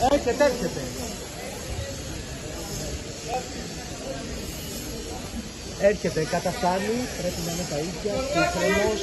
Έρχεται, έρχεται. Έρχεται, καταφτάνει, πρέπει να είναι τα ίδια, σύγχρονος,